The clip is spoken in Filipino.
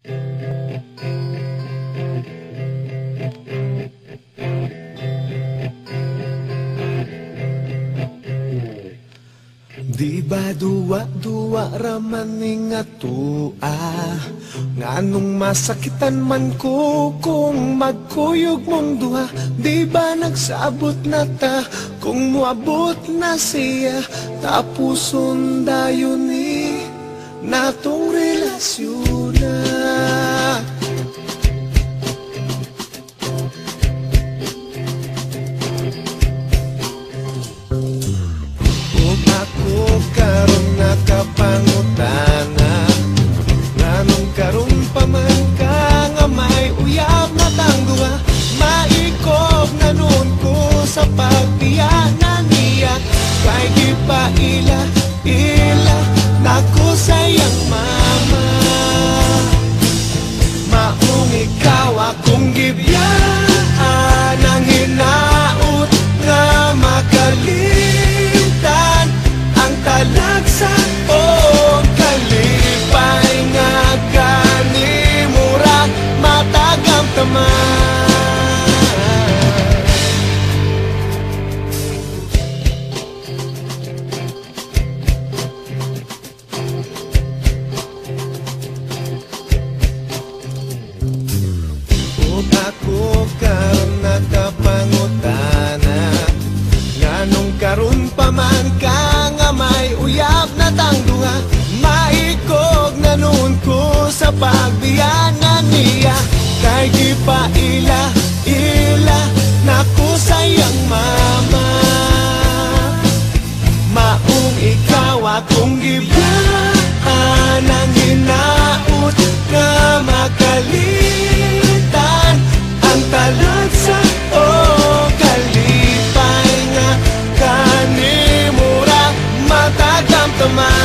Di ba duwa-duwa raman nga tua Nganong masakitan man ko kung magkuyog mong duha Di ba nagsabot na ta? Kung muabot na siya Tapuson dayon ni natong relasyon Nako sayang Kung ako karon nakapangutana Nganong karon pa man ka uyab na Maikog na ko sa pagbiyanan niya. Kay di pa ila, ila Naku sayang mama tomar